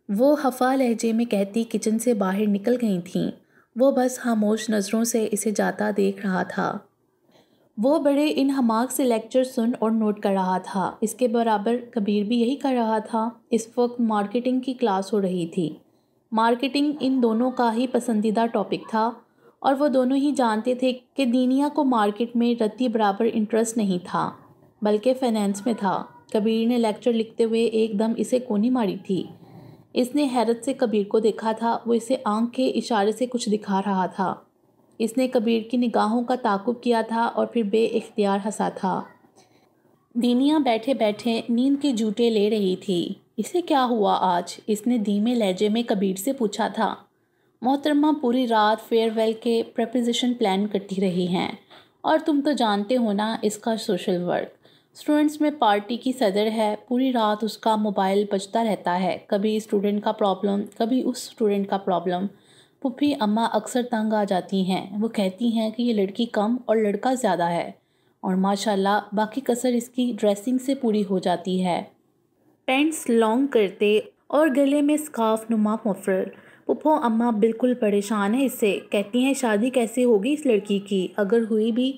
वो हफ़ा लहजे में कहती किचन से बाहर निकल गई थीं। वो बस खामोश नज़रों से इसे जाता देख रहा था। वो बड़े इन हमाक से लेक्चर सुन और नोट कर रहा था। इसके बराबर कबीर भी यही कर रहा था। इस वक्त मार्केटिंग की क्लास हो रही थी। मार्केटिंग इन दोनों का ही पसंदीदा टॉपिक था और वो दोनों ही जानते थे कि दीनिया को मार्केट में रत्ती बराबर इंटरेस्ट नहीं था, बल्कि फाइनेंस में था। कबीर ने लेक्चर लिखते हुए एकदम इसे कोनी मारी थी। इसने हैरत से कबीर को देखा था, वो इसे आँख के इशारे से कुछ दिखा रहा था। इसने कबीर की निगाहों का ताकुब किया था और फिर बे इख्तियार हंसा था। दीनिया बैठे बैठे नींद के जूटे ले रही थी। इसे क्या हुआ आज? इसने धीमे लहजे में कबीर से पूछा था। मोहतरमा पूरी रात फेयरवेल के प्रपोजिशन प्लान करती रही हैं। और तुम तो जानते हो ना इसका सोशल वर्क स्टूडेंट्स में पार्टी की सदर है, पूरी रात उसका मोबाइल बजता रहता है। कभी स्टूडेंट का प्रॉब्लम कभी उस स्टूडेंट का प्रॉब्लम पुप्पी, अम्मा अक्सर तंग आ जाती हैं। वो कहती हैं कि ये लड़की कम और लड़का ज़्यादा है। और माशाल्लाह, बाकी कसर इसकी ड्रेसिंग से पूरी हो जाती है। पेंट्स लॉन्ग करते और गले में स्काफ नुमा मफरल पुप्पो, अम्मा बिल्कुल परेशान है इससे। कहती हैं, शादी कैसे होगी इस लड़की की? अगर हुई भी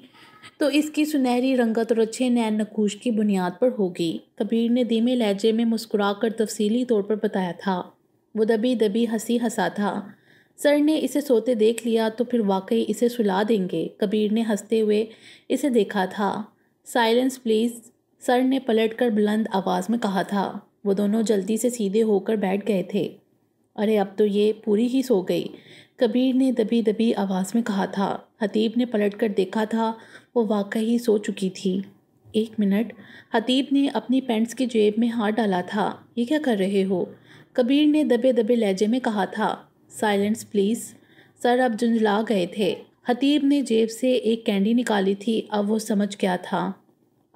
तो इसकी सुनहरी रंगत और अच्छे नैन नकूश की बुनियाद पर होगी। कबीर ने धीमे लहजे में मुस्कुरा कर तफसीली तौर पर बताया था। वो दबी दबी हँसी हंसा था। सर ने इसे सोते देख लिया तो फिर वाकई इसे सुला देंगे। कबीर ने हँसते हुए इसे देखा था। Silence, please. सर ने पलटकर बुलंद आवाज़ में कहा था। वो दोनों जल्दी से सीधे होकर बैठ गए थे। अरे, अब तो ये पूरी ही सो गई। कबीर ने दबी दबी आवाज़ में कहा था। हतीब ने पलट कर देखा था वो वाकई सो चुकी थी। एक मिनट, हतीब ने अपनी पैंट्स की जेब में हाथ डाला था। ये क्या कर रहे हो? कबीर ने दबे दबे लहजे में कहा था, साइलेंस, प्लीज़। सर अब झुंझला गए थे। हतीब ने जेब से एक कैंडी निकाली थी। अब वो समझ गया था।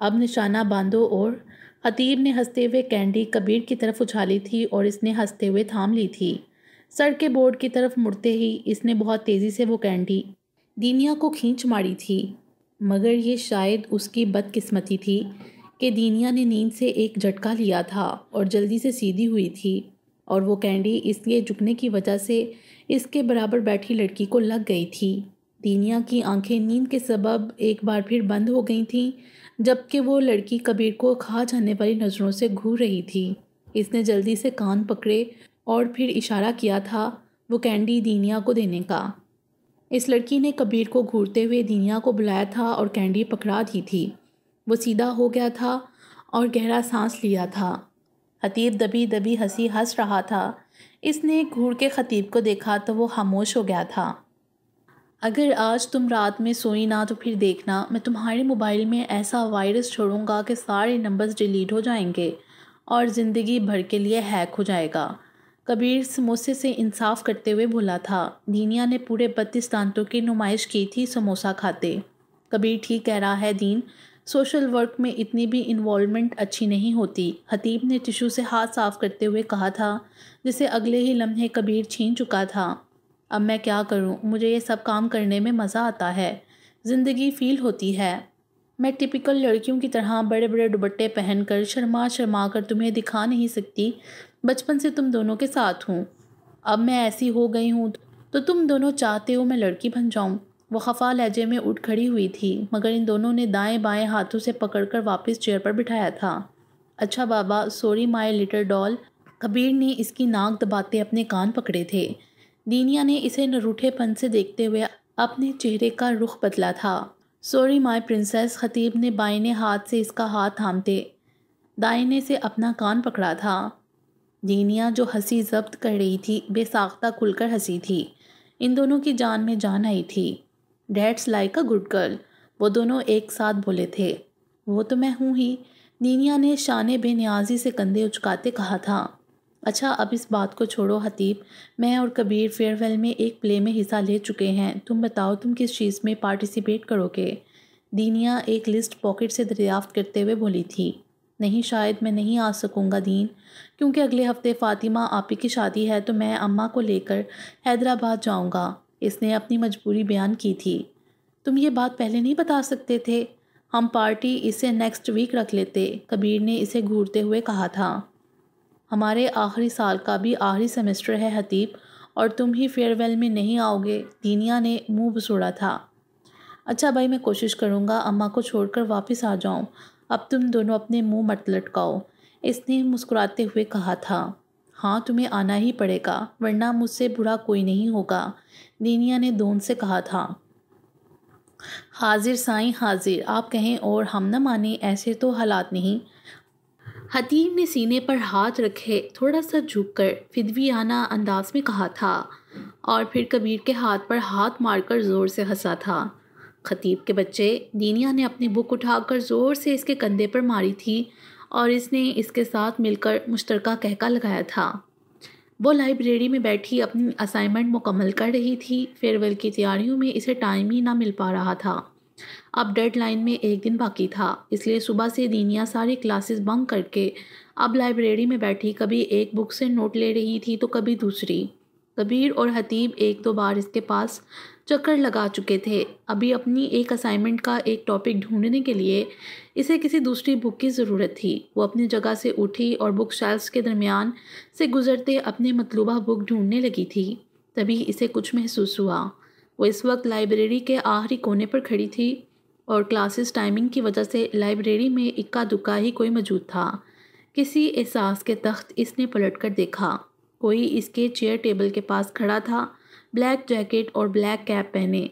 अब निशाना बांधो और हतीब ने हँसते हुए कैंडी कबीर की तरफ़ उछाली थी और इसने हँसते हुए थाम ली थी। सर के बोर्ड की तरफ़ मुड़ते ही इसने बहुत तेज़ी से वो कैंडी, दीनिया को खींच मारी थी। मगर ये शायद उसकी बदकिस्मती थी कि दीनिया ने नींद से एक झटका लिया था और जल्दी से सीधी हुई थी और वो कैंडी इसलिए झुकने की वजह से इसके बराबर बैठी लड़की को लग गई थी। दीनिया की आँखें नींद के सबब एक बार फिर बंद हो गई थीं, जबकि वो लड़की कबीर को खा जाने वाली नज़रों से घूर रही थी। इसने जल्दी से कान पकड़े और फिर इशारा किया था वो कैंडी दीनिया को देने का। इस लड़की ने कबीर को घूरते हुए दीनिया को बुलाया था और कैंडी पकड़ा दी थी। वो सीधा हो गया था और गहरा सांस लिया था। हतीब दबी दबी हँसी हंस रहा था। इसने घूर के खतीब को देखा तो वो खामोश हो गया था। अगर आज तुम रात में सोई ना तो फिर देखना, मैं तुम्हारे मोबाइल में ऐसा वायरस छोड़ूँगा कि सारे नंबर्स डिलीट हो जाएँगे और ज़िंदगी भर के लिए हैक हो जाएगा। कबीर समोसे से इंसाफ करते हुए बोला था। दीनिया ने पूरे बत्तीस दांतों की नुमाइश की थी समोसा खाते। कबीर ठीक कह रहा है, दीन, सोशल वर्क में इतनी भी इन्वॉलमेंट अच्छी नहीं होती। हतीब ने टिशू से हाथ साफ़ करते हुए कहा था, जिसे अगले ही लम्हे कबीर छीन चुका था। अब मैं क्या करूँ? मुझे ये सब काम करने में मज़ा आता है। ज़िंदगी फील होती है। मैं टिपिकल लड़कियों की तरह बड़े बड़े दुबट्टे पहनकर शर्मा शर्मा कर तुम्हें दिखा नहीं सकती बचपन से तुम दोनों के साथ हूँ। अब मैं ऐसी हो गई हूँ तो तुम दोनों चाहते हो मैं लड़की बन जाऊँ। वो खफा लहजे में उठ खड़ी हुई थी, मगर इन दोनों ने दाएँ बाएँ हाथों से पकड़कर वापस चेयर पर बिठाया था। अच्छा बाबा sorry my little doll Kabir ने इसकी नाक दबाते अपने कान पकड़े थे। दीनिया ने इसे नरूठेपन से देखते हुए अपने चेहरे का रुख बदला था। सॉरी माय प्रिंसेस खतीब ने बाइने हाथ से इसका हाथ थामते दाइने से अपना कान पकड़ा था। दीनिया जो हँसी जब्त कर रही थी, बेसाख्ता खुलकर हँसी थी। इन दोनों की जान में जान आई थी। That's like a good girl वो दोनों एक साथ बोले थे। वो तो मैं हूँ ही, दीनिया ने शान बेनियाजी से कंधे उचकाते कहा था। अच्छा अब इस बात को छोड़ो हतीब मैं और कबीर फेयरवेल में एक प्ले में हिस्सा ले चुके हैं। तुम बताओ, तुम किस चीज़ में पार्टिसिपेट करोगे? दीनिया एक लिस्ट पॉकेट से दरियाफ्त करते हुए बोली थी। नहीं, शायद मैं नहीं आ सकूँगा दीन। क्योंकि अगले हफ़्ते फ़ातिमा आपी की शादी है तो मैं अम्मा को लेकर हैदराबाद जाऊँगा। इसने अपनी मजबूरी बयान की थी। तुम ये बात पहले नहीं बता सकते थे? हम पार्टी इसे नेक्स्ट वीक रख लेते, कबीर ने इसे घूरते हुए कहा था। हमारे आखिरी साल का भी आखिरी सेमेस्टर है हतीब, और तुम ही फेयरवेल में नहीं आओगे, दीनिया ने मुँह बसोड़ा था। अच्छा भाई, मैं कोशिश करूँगा अम्मा को छोड़कर वापस आ जाऊँ अब तुम दोनों अपने मुँह मत लटकाओ। इसने मुस्कुराते हुए कहा था। हाँ तुम्हें आना ही पड़ेगा, वरना मुझसे बुरा कोई नहीं होगा, दीनिया ने दोन से कहा था। हाजिर साईं, हाजिर, आप कहें और हम न माने, ऐसे तो हालात नहीं। हतीम ने सीने पर हाथ रखे, थोड़ा सा झुक झुककर फिदवियाना अंदाज में कहा था और फिर कबीर के हाथ पर हाथ मारकर ज़ोर से हंसा था। खतीब के बच्चे दीनिया ने अपनी बुक उठाकर ज़ोर से इसके कंधे पर मारी थी और इसने इसके साथ मिलकर मुश्तरका कहका लगाया था। वो लाइब्रेरी में बैठी अपनी असाइनमेंट मुकम्मल कर रही थी। फेयरवेल की तैयारियों में इसे टाइम ही ना मिल पा रहा था। अब डेडलाइन में एक दिन बाकी था, इसलिए सुबह से दीनिया सारी क्लासेस बंक करके अब लाइब्रेरी में बैठी कभी एक बुक से नोट ले रही थी तो कभी दूसरी। कबीर और हतीब एक दो बार इसके पास चक्कर लगा चुके थे। अभी अपनी एक असाइनमेंट का एक टॉपिक ढूँढने के लिए इसे किसी दूसरी बुक की ज़रूरत थी। वो अपनी जगह से उठी और बुक शेल्फ्स के दरमियान से गुजरते अपने मतलूबा बुक ढूँढने लगी थी। तभी इसे कुछ महसूस हुआ। वो इस वक्त लाइब्रेरी के आखिरी कोने पर खड़ी थी और क्लासेस टाइमिंग की वजह से लाइब्रेरी में इक्का दुक्का ही कोई मौजूद था। किसी एहसास के तख्त इसने पलट कर देखा। कोई इसके चेयर टेबल के पास खड़ा था ब्लैक जैकेट और ब्लैक कैप पहने।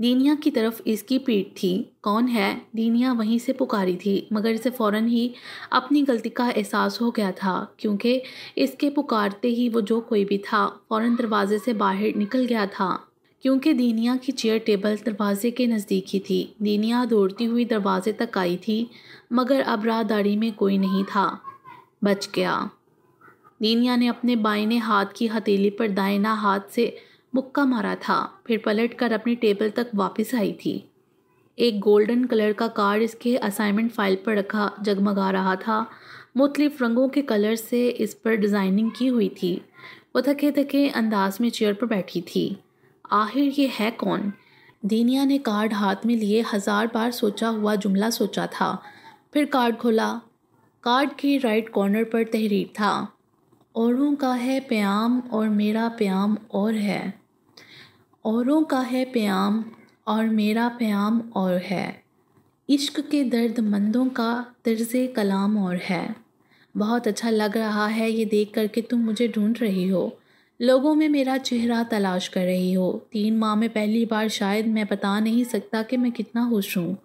दीनिया की तरफ़ इसकी पीठ थी। कौन है? दीनिया वहीं से पुकारी थी, मगर इसे फ़ौरन ही अपनी गलती का एहसास हो गया था, क्योंकि इसके पुकारते ही वो जो कोई भी था, फ़ौरन दरवाजे से बाहर निकल गया था। क्योंकि दीनिया की चेयर टेबल दरवाजे के नज़दीक ही थी। दीनिया दौड़ती हुई दरवाजे तक आई थी, मगर अब राहदारी में कोई नहीं था। बच गया। दीनिया ने अपने बाइने हाथ की हथेली पर दाइना हाथ से मुक्का मारा था, फिर पलट कर अपनी टेबल तक वापस आई थी। एक गोल्डन कलर का कार्ड इसके असाइनमेंट फ़ाइल पर रखा, जगमगा रहा था। मुख्तलिफ़ रंगों के कलर से इस पर डिज़ाइनिंग की हुई थी। वो थके थके अंदाज में चेयर पर बैठी थी। आखिर ये है कौन? दीनिया ने कार्ड हाथ में लिए हज़ार बार सोचा हुआ जुमला सोचा था। फिर कार्ड खोला। कार्ड के राइट कॉर्नर पर तहरीर था। औरों का है प्याम और मेरा प्याम और है। औरों का है प्याम और मेरा प्याम और है। इश्क के दर्द मंदों का तर्ज कलाम और है। बहुत अच्छा लग रहा है ये देख कर के तुम मुझे ढूंढ रही हो। लोगों में मेरा चेहरा तलाश कर रही हो। तीन माह में पहली बार शायद मैं बता नहीं सकता कि मैं कितना खुश हूँ।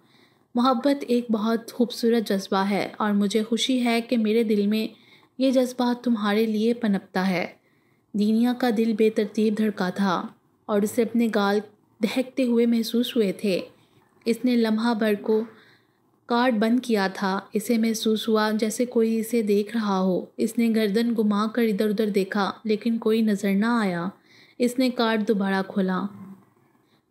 मोहब्बत एक बहुत खूबसूरत जज्बा है और मुझे खुशी है कि मेरे दिल में ये जज्बा तुम्हारे लिए पनपता है। दीनिया का दिल बेतरतीब धड़का था। और उसे अपने गाल दहकते हुए महसूस हुए थे। इसने लम्हा भर को कार्ड बंद किया था। इसे महसूस हुआ जैसे कोई इसे देख रहा हो। इसने गर्दन घुमा कर इधर उधर देखा, लेकिन कोई नज़र ना आया। इसने कार्ड दोबारा खोला।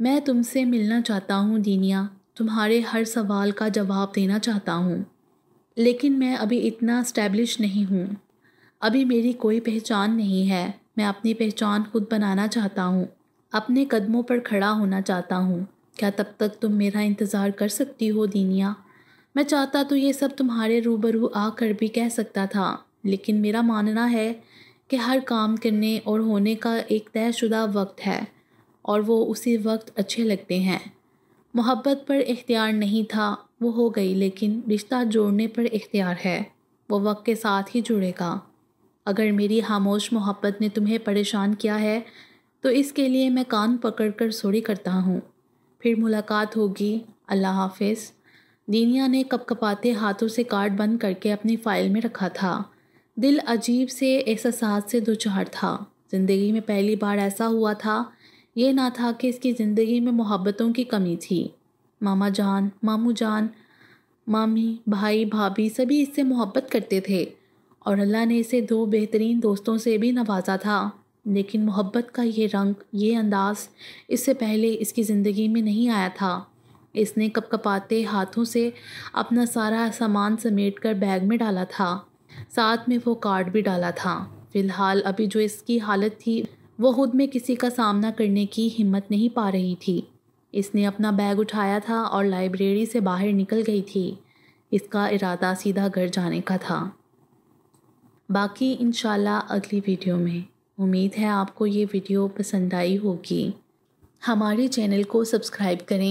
मैं तुमसे मिलना चाहता हूँ, दीनिया। तुम्हारे हर सवाल का जवाब देना चाहता हूँ। लेकिन मैं अभी इतना स्टैब्लिश नहीं हूँ। अभी मेरी कोई पहचान नहीं है। मैं अपनी पहचान खुद बनाना चाहता हूँ। अपने कदमों पर खड़ा होना चाहता हूँ। क्या तब तक तुम मेरा इंतज़ार कर सकती हो, दीनिया? मैं चाहता तो ये सब तुम्हारे रूबरू आकर भी कह सकता था, लेकिन मेरा मानना है कि हर काम करने और होने का एक तयशुदा वक्त है, और वो उसी वक्त अच्छे लगते हैं। मोहब्बत पर इख्तियार नहीं था, वो हो गई, लेकिन रिश्ता जोड़ने पर इख्तियार है, वो वक्त के साथ ही जुड़ेगा। अगर मेरी खामोश मोहब्बत ने तुम्हें परेशान किया है तो इसके लिए मैं कान पकड़ कर सोड़ी करता हूँ। फिर मुलाकात होगी। अल्लाह हाफिज़। दीनिया ने कपकपाते हाथों से कार्ड बंद करके अपनी फ़ाइल में रखा था। दिल अजीब से एहसास से दो चार था। ज़िंदगी में पहली बार ऐसा हुआ था। ये ना था कि इसकी ज़िंदगी में मोहब्बतों की कमी थी। मामा जान, मामू जान, मामी, भाई, भाभी सभी इससे मोहब्बत करते थे। और अल्लाह ने इसे दो बेहतरीन दोस्तों से भी नवाजा था। लेकिन मोहब्बत का ये रंग, ये अंदाज़ इससे पहले इसकी ज़िंदगी में नहीं आया था। इसने कपकपाते हाथों से अपना सारा सामान समेट कर बैग में डाला था। साथ में वो कार्ड भी डाला था। फ़िलहाल अभी जो इसकी हालत थी, वो खुद में किसी का सामना करने की हिम्मत नहीं पा रही थी। इसने अपना बैग उठाया था और लाइब्रेरी से बाहर निकल गई थी। इसका इरादा सीधा घर जाने का था। बाकी इन अगली वीडियो में। उम्मीद है आपको ये वीडियो पसंद आई होगी। हमारे चैनल को सब्सक्राइब करें।